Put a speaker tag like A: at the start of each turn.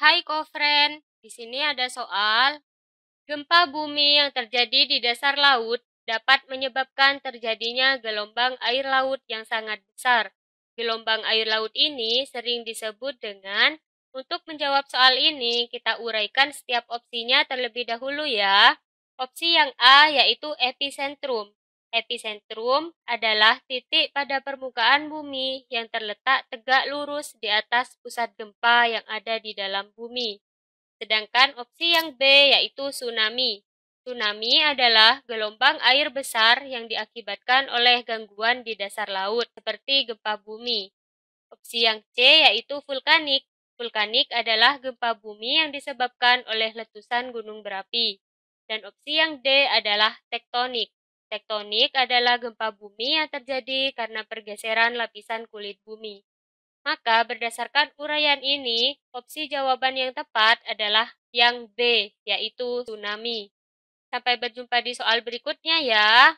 A: Hai kofren, di sini ada soal. Gempa bumi yang terjadi di dasar laut dapat menyebabkan terjadinya gelombang air laut yang sangat besar. Gelombang air laut ini sering disebut dengan untuk menjawab soal ini, kita uraikan setiap opsinya terlebih dahulu ya. Opsi yang A yaitu epicentrum. Epicentrum adalah titik pada permukaan bumi yang terletak tegak lurus di atas pusat gempa yang ada di dalam bumi. Sedangkan opsi yang B yaitu tsunami. Tsunami adalah gelombang air besar yang diakibatkan oleh gangguan di dasar laut seperti gempa bumi. Opsi yang C yaitu vulkanik. Vulkanik adalah gempa bumi yang disebabkan oleh letusan gunung berapi. Dan opsi yang D adalah tektonik. Tektonik adalah gempa bumi yang terjadi karena pergeseran lapisan kulit bumi. Maka berdasarkan uraian ini, opsi jawaban yang tepat adalah yang B, yaitu tsunami. Sampai berjumpa di soal berikutnya ya.